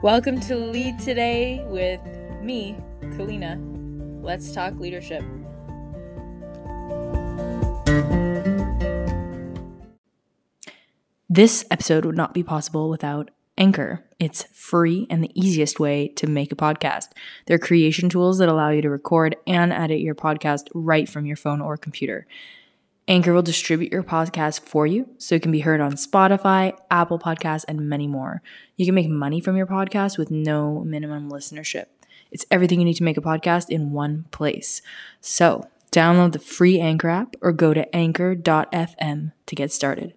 Welcome to Lead Today with me, Kalyna. Let's talk leadership. This episode would not be possible without Anchor. It's free and the easiest way to make a podcast. They're creation tools that allow you to record and edit your podcast right from your phone or computer. Anchor will distribute your podcast for you so it can be heard on Spotify, Apple Podcasts, and many more. You can make money from your podcast with no minimum listenership. It's everything you need to make a podcast in one place. So, download the free Anchor app or go to anchor.fm to get started.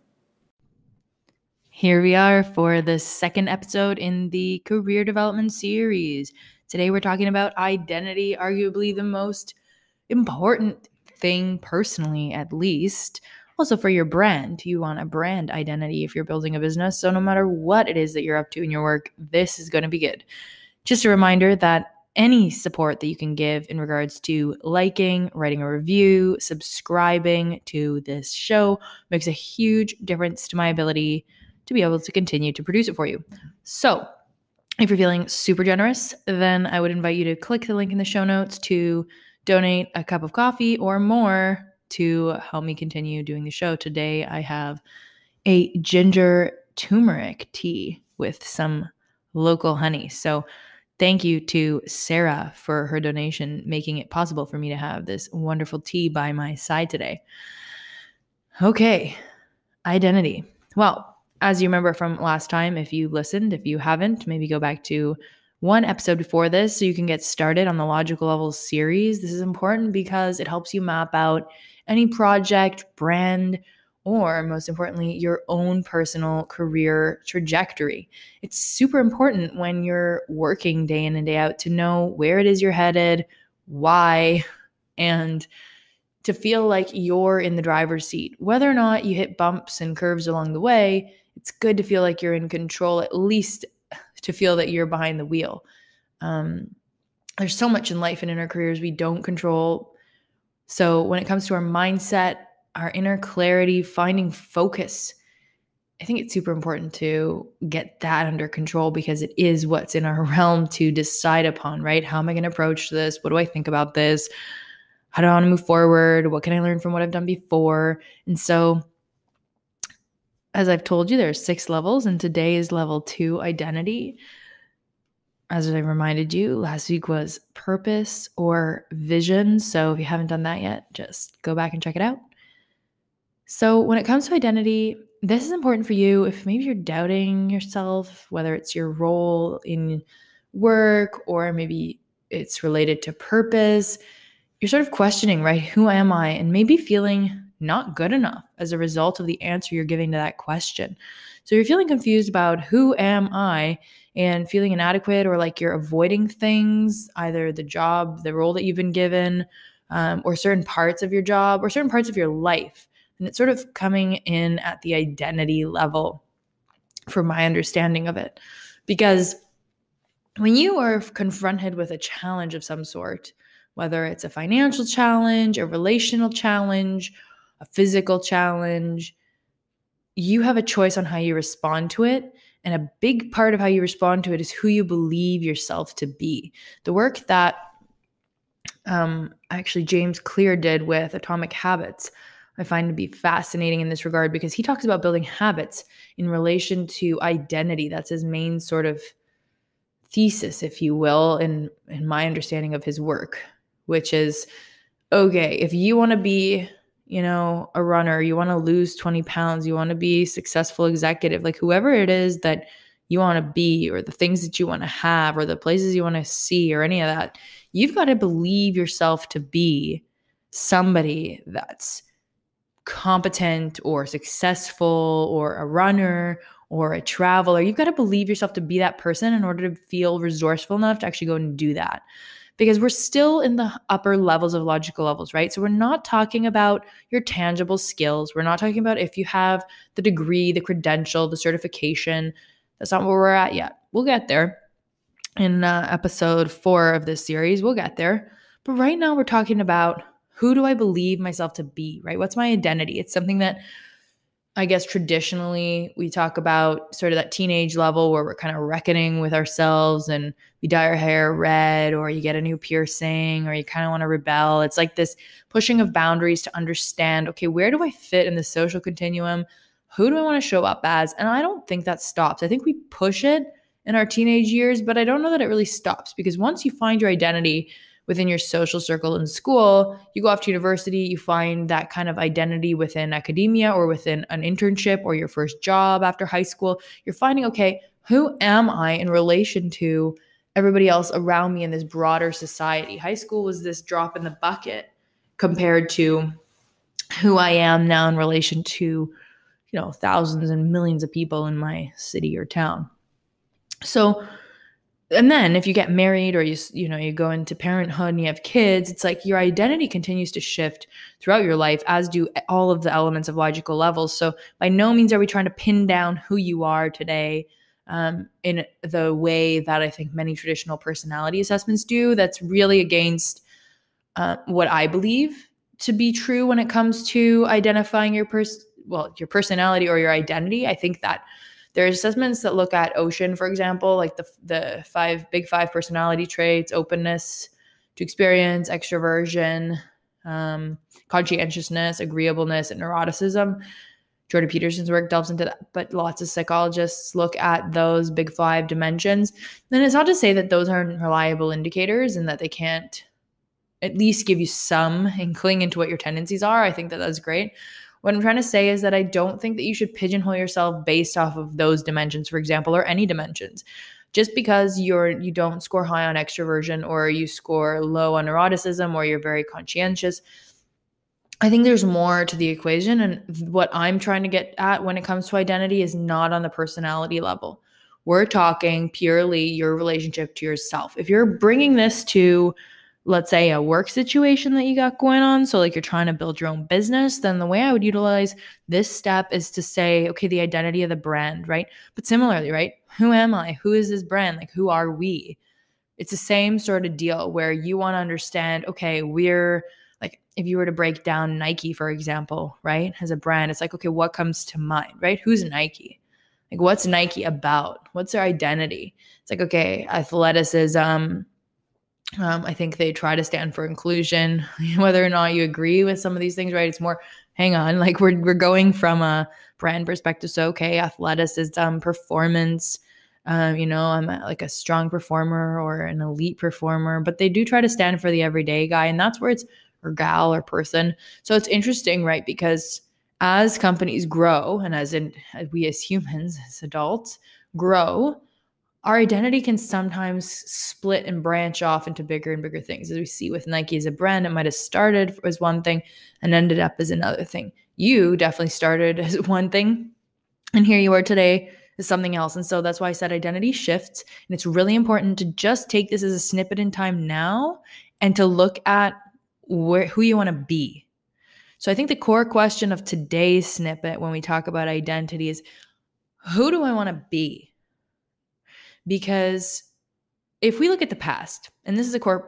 Here we are for the second episode in the career development series. Today we're talking about identity, arguably the most important thing personally, at least. Also, for your brand, you want a brand identity if you're building a business. So, no matter what it is that you're up to in your work, this is going to be good. Just a reminder that any support that you can give in regards to liking, writing a review, subscribing to this show makes a huge difference to my ability to be able to continue to produce it for you. So, if you're feeling super generous, then I would invite you to click the link in the show notes to donate a cup of coffee or more to help me continue doing the show. Today, I have a ginger turmeric tea with some local honey. So, thank you to Sarah for her donation, making it possible for me to have this wonderful tea by my side today. Okay, identity. Well, as you remember from last time, if you listened, if you haven't, maybe go back to one episode before this so you can get started on the logical levels series. This is important because it helps you map out any project, brand, or most importantly, your own personal career trajectory. It's super important when you're working day in and day out to know where it is you're headed, why, and to feel like you're in the driver's seat. Whether or not you hit bumps and curves along the way, it's good to feel like you're in control at least to feel that you're behind the wheel. Um, there's so much in life and in our careers we don't control. So when it comes to our mindset, our inner clarity, finding focus, I think it's super important to get that under control because it is what's in our realm to decide upon, right? How am I going to approach this? What do I think about this? How do I want to move forward? What can I learn from what I've done before? And so as I've told you, there are six levels, and today is level two identity. As I reminded you, last week was purpose or vision. So if you haven't done that yet, just go back and check it out. So, when it comes to identity, this is important for you if maybe you're doubting yourself, whether it's your role in work or maybe it's related to purpose. You're sort of questioning, right? Who am I? And maybe feeling not good enough as a result of the answer you're giving to that question. So you're feeling confused about who am I and feeling inadequate or like you're avoiding things, either the job, the role that you've been given, um, or certain parts of your job or certain parts of your life. And it's sort of coming in at the identity level for my understanding of it. Because when you are confronted with a challenge of some sort, whether it's a financial challenge, a relational challenge, a physical challenge, you have a choice on how you respond to it. And a big part of how you respond to it is who you believe yourself to be. The work that um, actually James Clear did with Atomic Habits, I find to be fascinating in this regard because he talks about building habits in relation to identity. That's his main sort of thesis, if you will, in, in my understanding of his work, which is okay, if you want to be you know, a runner, you want to lose 20 pounds, you want to be successful executive, like whoever it is that you want to be, or the things that you want to have, or the places you want to see, or any of that, you've got to believe yourself to be somebody that's competent or successful or a runner or a traveler. You've got to believe yourself to be that person in order to feel resourceful enough to actually go and do that because we're still in the upper levels of logical levels, right? So we're not talking about your tangible skills. We're not talking about if you have the degree, the credential, the certification. That's not where we're at yet. We'll get there in uh, episode four of this series. We'll get there. But right now, we're talking about who do I believe myself to be, right? What's my identity? It's something that I guess traditionally we talk about sort of that teenage level where we're kind of reckoning with ourselves and we dye our hair red or you get a new piercing or you kind of want to rebel. It's like this pushing of boundaries to understand okay, where do I fit in the social continuum? Who do I want to show up as? And I don't think that stops. I think we push it in our teenage years, but I don't know that it really stops because once you find your identity, within your social circle in school. You go off to university, you find that kind of identity within academia or within an internship or your first job after high school. You're finding, okay, who am I in relation to everybody else around me in this broader society? High school was this drop in the bucket compared to who I am now in relation to, you know, thousands and millions of people in my city or town. So, and then if you get married or you you know you go into parenthood and you have kids it's like your identity continues to shift throughout your life as do all of the elements of logical levels. So by no means are we trying to pin down who you are today um, in the way that i think many traditional personality assessments do. That's really against uh, what i believe to be true when it comes to identifying your person well your personality or your identity. I think that there's assessments that look at ocean, for example, like the the five big five personality traits: openness to experience, extroversion, um, conscientiousness, agreeableness, and neuroticism. Jordan Peterson's work delves into that, but lots of psychologists look at those big five dimensions. And it's not to say that those aren't reliable indicators and that they can't at least give you some inkling into what your tendencies are. I think that that's great. What I'm trying to say is that I don't think that you should pigeonhole yourself based off of those dimensions, for example, or any dimensions. Just because you're you don't score high on extroversion or you score low on neuroticism or you're very conscientious, I think there's more to the equation. And what I'm trying to get at when it comes to identity is not on the personality level. We're talking purely your relationship to yourself. If you're bringing this to let's say a work situation that you got going on. So like you're trying to build your own business then the way i would utilize this step is to say okay the identity of the brand right? But similarly right who am i? Who is this brand? Like who are we? It's the same sort of deal where you want to understand okay we're like if you were to break down nike for example right as a brand it's like okay what comes to mind right? Who's nike? Like what's nike about? What's their identity? It's like okay athleticism um, I think they try to stand for inclusion, whether or not you agree with some of these things, right? It's more, hang on, like we're we're going from a brand perspective. So okay, athleticism, performance. Um, you know, I'm a, like a strong performer or an elite performer, but they do try to stand for the everyday guy, and that's where it's or gal or person. So it's interesting, right? Because as companies grow, and as in we as humans, as adults, grow, our identity can sometimes split and branch off into bigger and bigger things. As we see with Nike as a brand, it might have started as one thing and ended up as another thing. You definitely started as one thing, and here you are today as something else. And so that's why I said identity shifts. And it's really important to just take this as a snippet in time now and to look at where who you want to be. So I think the core question of today's snippet when we talk about identity is who do I want to be? Because if we look at the past, and this is a core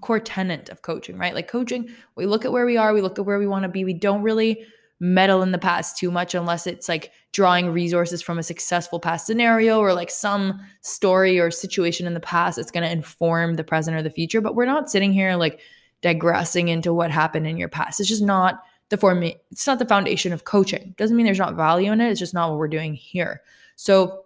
core tenet of coaching, right? Like coaching, we look at where we are, we look at where we want to be. We don't really meddle in the past too much unless it's like drawing resources from a successful past scenario or like some story or situation in the past that's going to inform the present or the future. But we're not sitting here like digressing into what happened in your past. It's just not the form. It's not the foundation of coaching. Doesn't mean there's not value in it. It's just not what we're doing here. So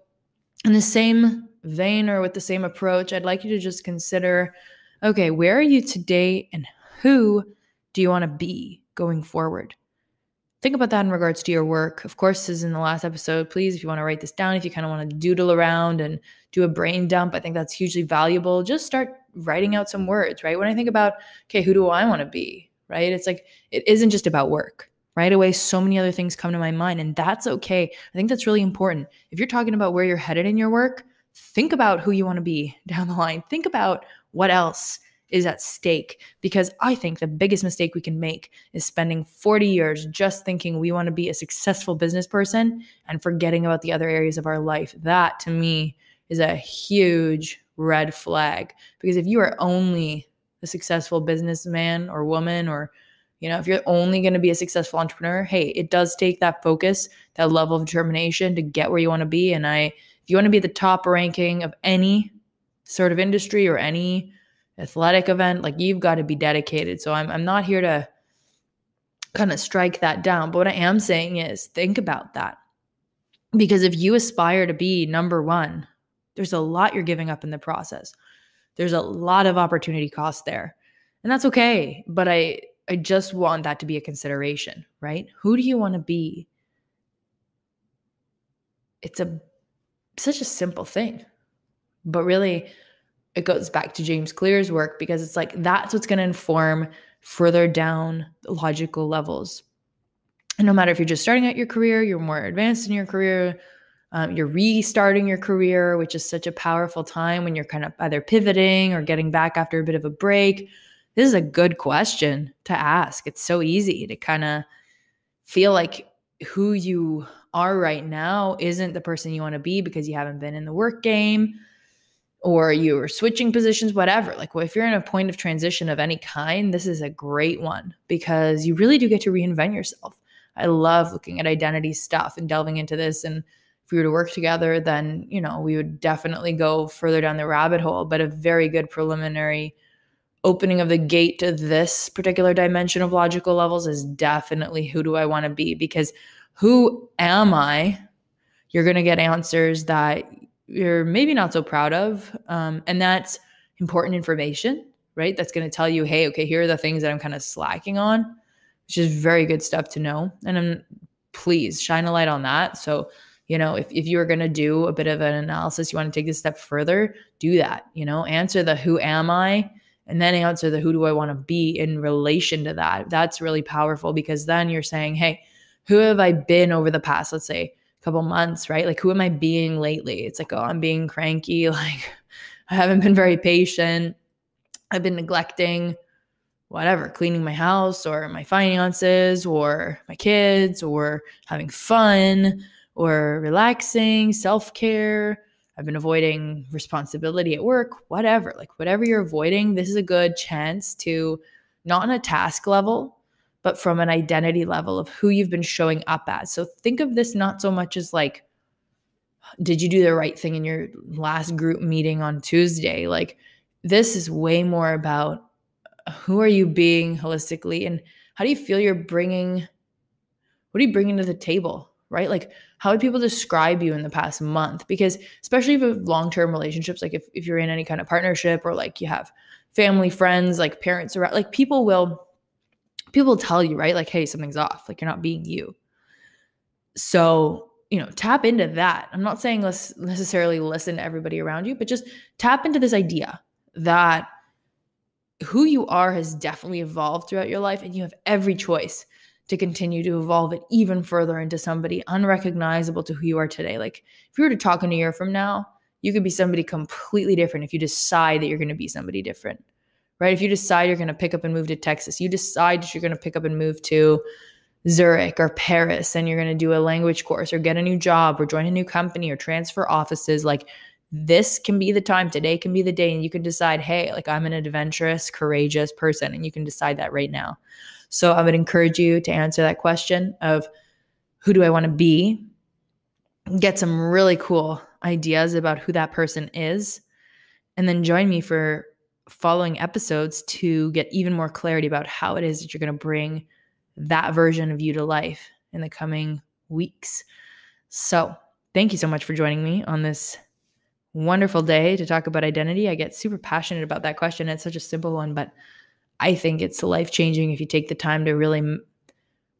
in the same vein or with the same approach, I'd like you to just consider okay, where are you today and who do you want to be going forward? Think about that in regards to your work. Of course, as in the last episode, please, if you want to write this down, if you kind of want to doodle around and do a brain dump, I think that's hugely valuable. Just start writing out some words, right? When I think about, okay, who do I want to be, right? It's like, it isn't just about work right away so many other things come to my mind and that's okay. I think that's really important. If you're talking about where you're headed in your work think about who you want to be down the line. Think about what else is at stake because i think the biggest mistake we can make is spending 40 years just thinking we want to be a successful business person and forgetting about the other areas of our life. That to me is a huge red flag because if you are only a successful businessman or woman or You know, if you're only going to be a successful entrepreneur, hey, it does take that focus, that level of determination to get where you want to be. And I, if you want to be the top ranking of any sort of industry or any athletic event, like you've got to be dedicated. So I'm, I'm not here to kind of strike that down. But what I am saying is think about that. Because if you aspire to be number one, there's a lot you're giving up in the process. There's a lot of opportunity cost there. And that's okay. But I I just want that to be a consideration, right? Who do you want to be? It's a such a simple thing. But really it goes back to James Clear's work because it's like that's what's going to inform further down logical levels. And no matter if you're just starting out your career, you're more advanced in your career, um, you're restarting your career, which is such a powerful time when you're kind of either pivoting or getting back after a bit of a break. This is a good question to ask. It's so easy to kind of feel like who you are right now isn't the person you want to be because you haven't been in the work game or you are switching positions, whatever. Like, well, if you're in a point of transition of any kind, this is a great one because you really do get to reinvent yourself. I love looking at identity stuff and delving into this. And if we were to work together, then, you know, we would definitely go further down the rabbit hole. But a very good preliminary opening of the gate to this particular dimension of logical levels is definitely who do I want to be? Because who am I? You're going to get answers that you're maybe not so proud of. Um, and that's important information, right? That's going to tell you, hey, okay, here are the things that I'm kind of slacking on, which is very good stuff to know. And I'm please shine a light on that. So, you know, if, if you are going to do a bit of an analysis, you want to take this step further, do that, you know, answer the who am I? And then answer the who do I want to be in relation to that. That's really powerful because then you're saying, hey, who have I been over the past, let's say, couple months, right? Like, who am I being lately? It's like, oh, I'm being cranky. Like, I haven't been very patient. I've been neglecting whatever, cleaning my house or my finances or my kids or having fun or relaxing, self care. I've been avoiding responsibility at work, whatever. Like, whatever you're avoiding, this is a good chance to, not on a task level, but from an identity level of who you've been showing up as. So think of this not so much as like, did you do the right thing in your last group meeting on Tuesday? Like, this is way more about uh, who are you being holistically and how do you feel you're bringing, what are you bringing to the table? Right? Like, how would people describe you in the past month? Because, especially if you have long term relationships, like if, if you're in any kind of partnership or like you have family, friends, like parents around, like people will people tell you, right? Like, hey, something's off. Like, you're not being you. So, you know, tap into that. I'm not saying let's necessarily listen to everybody around you, but just tap into this idea that who you are has definitely evolved throughout your life, and you have every choice to continue to evolve it even further into somebody unrecognizable to who you are today. Like, if you were to talk in a year from now, you could be somebody completely different if you decide that you're going to be somebody different right? If you decide you're going to pick up and move to Texas, you decide that you're going to pick up and move to Zurich or Paris and you're going to do a language course or get a new job or join a new company or transfer offices, like this can be the time. Today can be the day. And you can decide, hey, like I'm an adventurous, courageous person. And you can decide that right now. So I would encourage you to answer that question of who do I want to be? Get some really cool ideas about who that person is. And then join me for following episodes to get even more clarity about how it is that you're going to bring that version of you to life in the coming weeks. So, thank you so much for joining me on this wonderful day to talk about identity. I get super passionate about that question. It's such a simple one, but I think it's life changing if you take the time to really,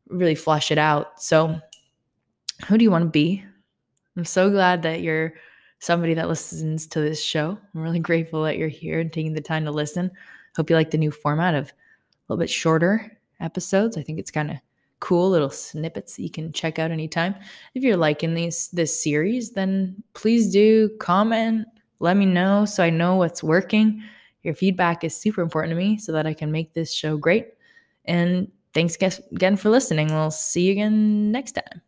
really flush it out. So, who do you want to be? I'm so glad that you're somebody that listens to this show. I'm really grateful that you're here and taking the time to listen. Hope you like the new format of a little bit shorter episodes. I think it's kind of cool little snippets that you can check out anytime. If you're liking these this series, then please do comment, let me know so I know what's working. Your feedback is super important to me so that I can make this show great. And thanks again for listening. We'll see you again next time.